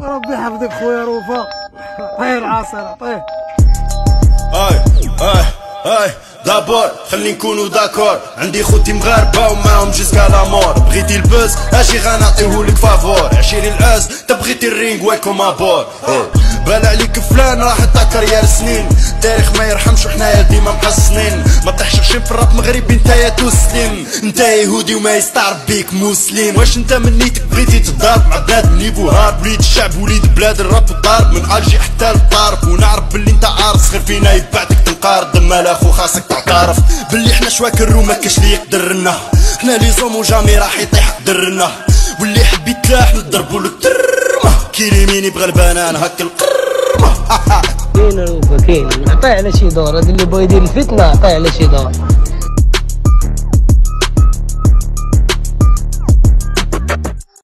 ربي يحفظك خويا روفا. طير عاصرة طير. اي اي اي دابور خلي نكونو داكور. عندي خوتي مغاربة ومعاهم جيسكا لامور. بغيتي البوز أجي غنعطيهولك فافور. عشيري الاز تبغيتي الرينغ ويلكم أبور. بان عليك فلان راح كارير سنين التاريخ ما يرحمش وحنايا ديما محصنين ما تحشرش في الراب مغربي نتايا تسلم. انت يهودي وما يستعرف بيك مسلم. واش انت من بغيتي تضارب مع بلاد النيفو هارب وليد الشعب وليد بلاد الراب والضارب من الجي حتى للطارف ونعرف باللي انت عارف صغير فينا يبعدك تنقارض دما لاخو خاصك تعترف. باللي حنا شواكر وما كاش اللي يقدر لنا. حنا لي زومو جامي راح يطيح قدرنا واللي حب يتلاح نضربو له ترمه كيلي ميني بغى البنان؟ هك القرمة. كاين. عطيه على شي دور. هذا اللي بغى يدير الفتنة عطيه على شي دور.